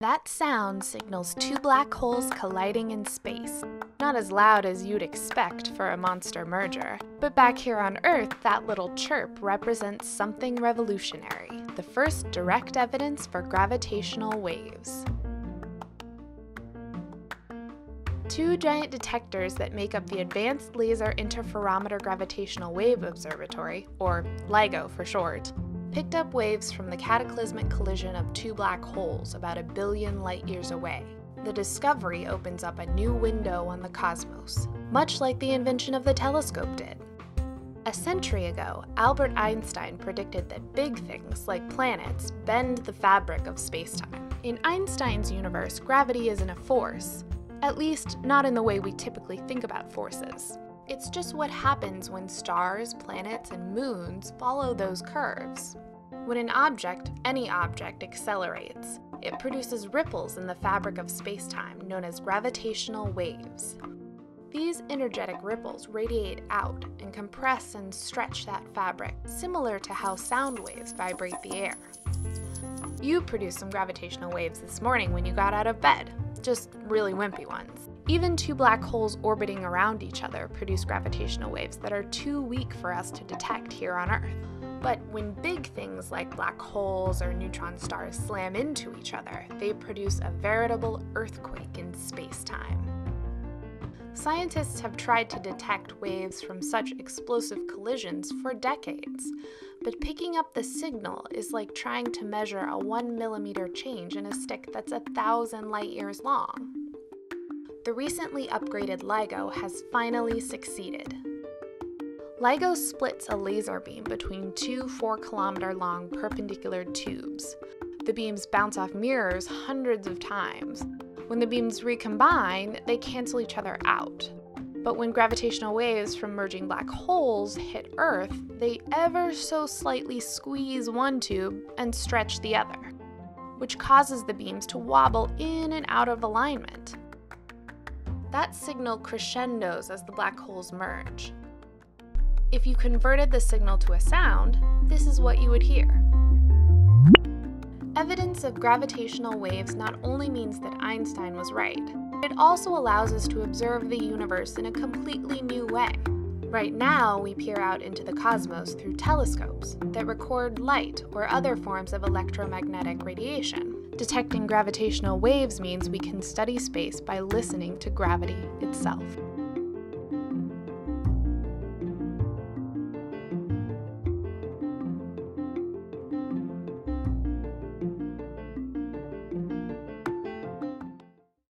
That sound signals two black holes colliding in space. Not as loud as you'd expect for a monster merger, but back here on Earth, that little chirp represents something revolutionary the first direct evidence for gravitational waves. Two giant detectors that make up the Advanced Laser Interferometer Gravitational Wave Observatory, or LIGO for short, picked up waves from the cataclysmic collision of two black holes about a billion light years away. The discovery opens up a new window on the cosmos, much like the invention of the telescope did. A century ago, Albert Einstein predicted that big things, like planets, bend the fabric of spacetime. In Einstein's universe, gravity isn't a force, at least not in the way we typically think about forces. It's just what happens when stars, planets, and moons follow those curves. When an object, any object, accelerates, it produces ripples in the fabric of spacetime known as gravitational waves. These energetic ripples radiate out and compress and stretch that fabric, similar to how sound waves vibrate the air. You produced some gravitational waves this morning when you got out of bed, just really wimpy ones. Even two black holes orbiting around each other produce gravitational waves that are too weak for us to detect here on Earth. But when big things like black holes or neutron stars slam into each other, they produce a veritable earthquake in space time. Scientists have tried to detect waves from such explosive collisions for decades, but picking up the signal is like trying to measure a 1 millimeter change in a stick that's a thousand light years long the recently upgraded LIGO has finally succeeded. LIGO splits a laser beam between two 4 kilometer long perpendicular tubes. The beams bounce off mirrors hundreds of times. When the beams recombine, they cancel each other out. But when gravitational waves from merging black holes hit Earth, they ever so slightly squeeze one tube and stretch the other, which causes the beams to wobble in and out of alignment. That signal crescendos as the black holes merge. If you converted the signal to a sound, this is what you would hear. Evidence of gravitational waves not only means that Einstein was right, it also allows us to observe the universe in a completely new way. Right now, we peer out into the cosmos through telescopes that record light or other forms of electromagnetic radiation. Detecting gravitational waves means we can study space by listening to gravity itself.